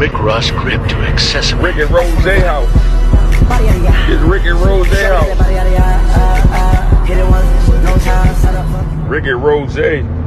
Rick Ross grip to accessory. Rick and Rose house. It's Rick and Rose house. Rick and Rose.